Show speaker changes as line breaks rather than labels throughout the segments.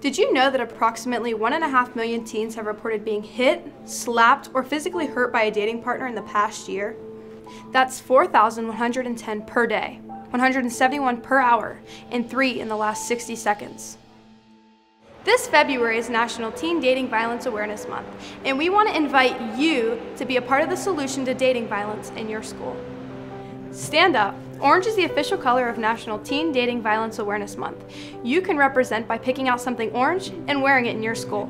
Did you know that approximately 1.5 million teens have reported being hit, slapped, or physically hurt by a dating partner in the past year? That's 4,110 per day, 171 per hour, and 3 in the last 60 seconds. This February is National Teen Dating Violence Awareness Month, and we want to invite you to be a part of the solution to dating violence in your school. Stand up. Orange is the official color of National Teen Dating Violence Awareness Month. You can represent by picking out something orange and wearing it in your school.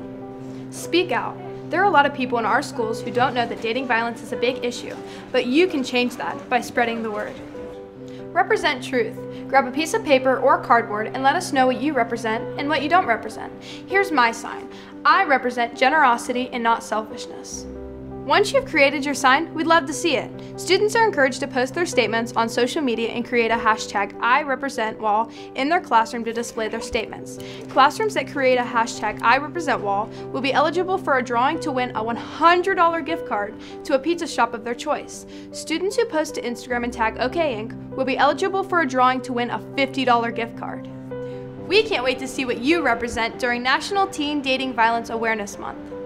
Speak out. There are a lot of people in our schools who don't know that dating violence is a big issue, but you can change that by spreading the word. Represent truth. Grab a piece of paper or cardboard and let us know what you represent and what you don't represent. Here's my sign. I represent generosity and not selfishness. Once you've created your sign, we'd love to see it. Students are encouraged to post their statements on social media and create a hashtag I represent wall in their classroom to display their statements. Classrooms that create a hashtag I represent wall will be eligible for a drawing to win a $100 gift card to a pizza shop of their choice. Students who post to Instagram and tag OK Inc. will be eligible for a drawing to win a $50 gift card. We can't wait to see what you represent during National Teen Dating Violence Awareness Month.